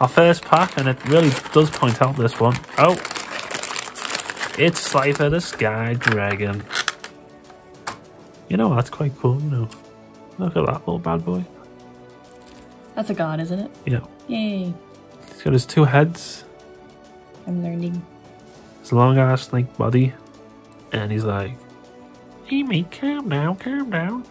our first pack, and it really does point out this one. Oh, it's Slifer the Sky Dragon. You know, that's quite cool, you know. Look at that little bad boy. That's a god, isn't it? Yeah. Yay. He's got his two heads, I'm learning. his long ass snake body, and he's like, Hey me calm down, calm down.